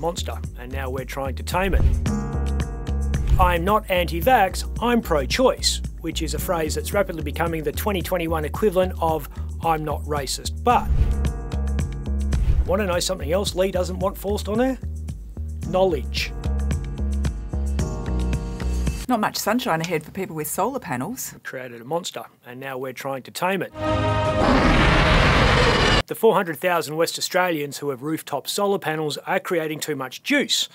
monster, and now we're trying to tame it. I'm not anti vax, I'm pro choice, which is a phrase that's rapidly becoming the 2021 equivalent of I'm not racist. But, want to know something else Lee doesn't want forced on her? Knowledge. Not much sunshine ahead for people with solar panels. Created a monster, and now we're trying to tame it. The 400,000 West Australians who have rooftop solar panels are creating too much juice,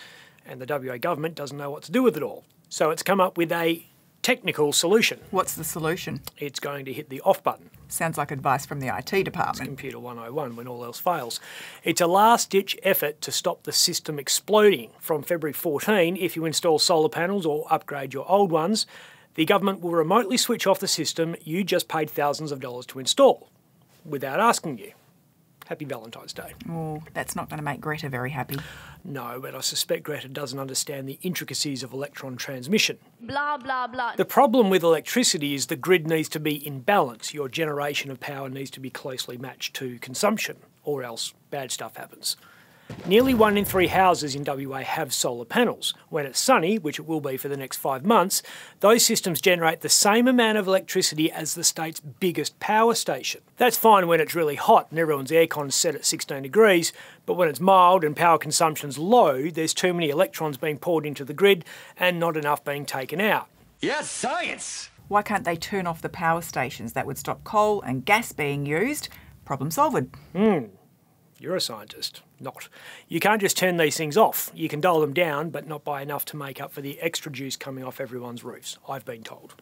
and the WA government doesn't know what to do with it all. So it's come up with a technical solution. What's the solution? It's going to hit the off button. Sounds like advice from the IT department. It's Computer 101 when all else fails. It's a last ditch effort to stop the system exploding. From February 14, if you install solar panels or upgrade your old ones, the government will remotely switch off the system you just paid thousands of dollars to install without asking you. Happy Valentine's Day. Oh, that's not going to make Greta very happy. No, but I suspect Greta doesn't understand the intricacies of electron transmission. Blah, blah, blah. The problem with electricity is the grid needs to be in balance. Your generation of power needs to be closely matched to consumption, or else bad stuff happens. Nearly one in three houses in WA have solar panels. When it's sunny, which it will be for the next five months, those systems generate the same amount of electricity as the state's biggest power station. That's fine when it's really hot and everyone's aircon's set at 16 degrees, but when it's mild and power consumption's low, there's too many electrons being poured into the grid and not enough being taken out. Yes, science! Why can't they turn off the power stations? That would stop coal and gas being used. Problem solved. Hmm. You're a scientist. Not. You can't just turn these things off. You can dial them down, but not by enough to make up for the extra juice coming off everyone's roofs, I've been told.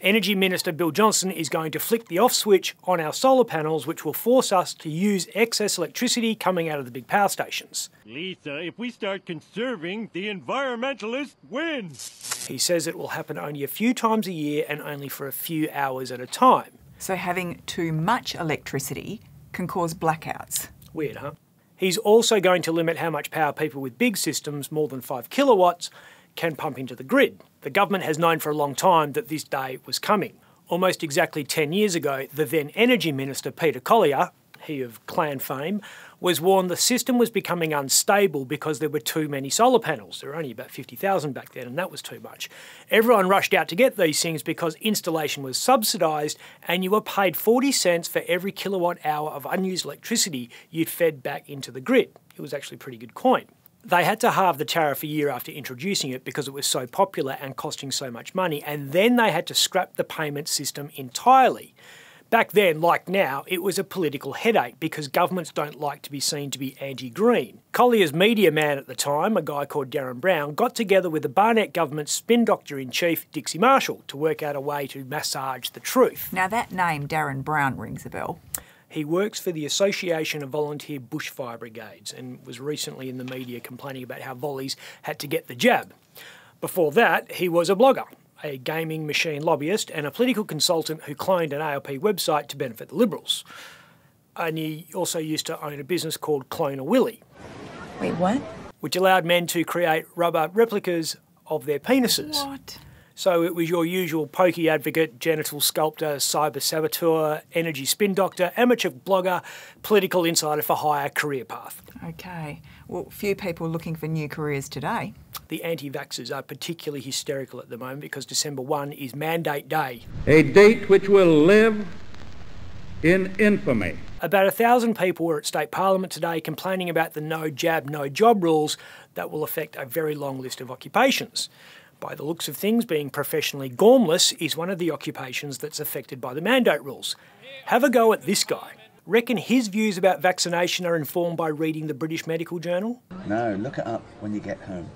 Energy Minister Bill Johnston is going to flick the off switch on our solar panels, which will force us to use excess electricity coming out of the big power stations. Lisa, if we start conserving, the environmentalists win. He says it will happen only a few times a year and only for a few hours at a time. So having too much electricity can cause blackouts. Weird, huh? He's also going to limit how much power people with big systems, more than 5 kilowatts, can pump into the grid. The government has known for a long time that this day was coming. Almost exactly 10 years ago, the then Energy Minister Peter Collier, of clan fame, was warned the system was becoming unstable because there were too many solar panels. There were only about 50,000 back then, and that was too much. Everyone rushed out to get these things because installation was subsidised and you were paid 40 cents for every kilowatt hour of unused electricity you'd fed back into the grid. It was actually pretty good coin. They had to halve the tariff a year after introducing it because it was so popular and costing so much money, and then they had to scrap the payment system entirely. Back then, like now, it was a political headache because governments don't like to be seen to be anti green. Collier's media man at the time, a guy called Darren Brown, got together with the Barnett government's spin doctor in chief, Dixie Marshall, to work out a way to massage the truth. Now, that name, Darren Brown, rings a bell. He works for the Association of Volunteer Bushfire Brigades and was recently in the media complaining about how volleys had to get the jab. Before that, he was a blogger a gaming machine lobbyist and a political consultant who cloned an ALP website to benefit the Liberals. And he also used to own a business called Clone a Willy. Wait, what? Which allowed men to create rubber replicas of their penises. What? So it was your usual pokey advocate, genital sculptor, cyber saboteur, energy spin doctor, amateur blogger, political insider for hire career path. Okay. Well, few people looking for new careers today. The anti vaxxers are particularly hysterical at the moment because December 1 is Mandate Day. A date which will live in infamy. About a thousand people were at State Parliament today complaining about the no jab, no job rules that will affect a very long list of occupations. By the looks of things, being professionally gormless is one of the occupations that's affected by the mandate rules. Have a go at this guy. Reckon his views about vaccination are informed by reading the British Medical Journal? No, look it up when you get home.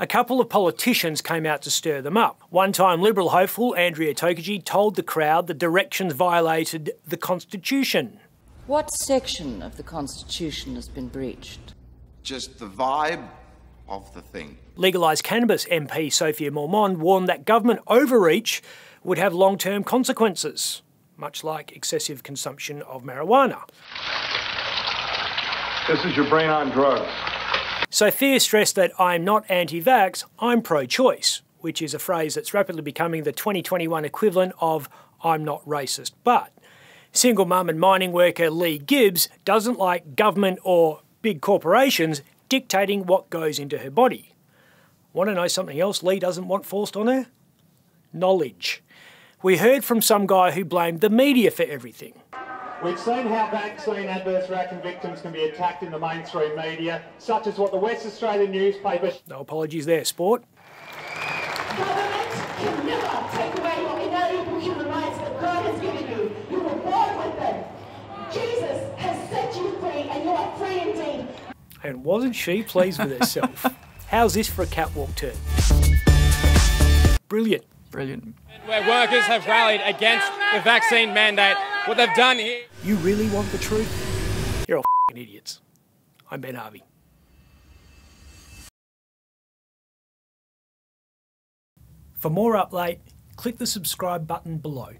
A couple of politicians came out to stir them up. One time Liberal hopeful Andrea Tokaji told the crowd the directions violated the Constitution. What section of the Constitution has been breached? Just the vibe of the thing. Legalised cannabis MP Sophia Moermond warned that government overreach would have long term consequences, much like excessive consumption of marijuana. This is your brain on drugs. Sophia stressed that I'm not anti vax, I'm pro choice, which is a phrase that's rapidly becoming the 2021 equivalent of I'm not racist. But single mum and mining worker Lee Gibbs doesn't like government or big corporations dictating what goes into her body. Want to know something else Lee doesn't want forced on her? Knowledge. We heard from some guy who blamed the media for everything. We've seen how vaccine adverse reaction victims can be attacked in the mainstream media, such as what the West Australian newspaper. No apologies there, sport. Government can never take away your inalienable human rights that God has given you. You were born with them. Jesus has set you free, and you are free indeed. And wasn't she pleased with herself? How's this for a catwalk turn? Brilliant. Brilliant. Where workers have rallied against the vaccine mandate. What they've done here. You really want the truth? You're all idiots. I'm Ben Harvey. For more Up Late, click the subscribe button below.